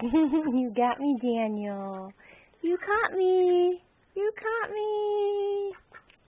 you got me, Daniel. You caught me. You caught me.